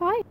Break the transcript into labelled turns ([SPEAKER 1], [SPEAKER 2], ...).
[SPEAKER 1] Hi.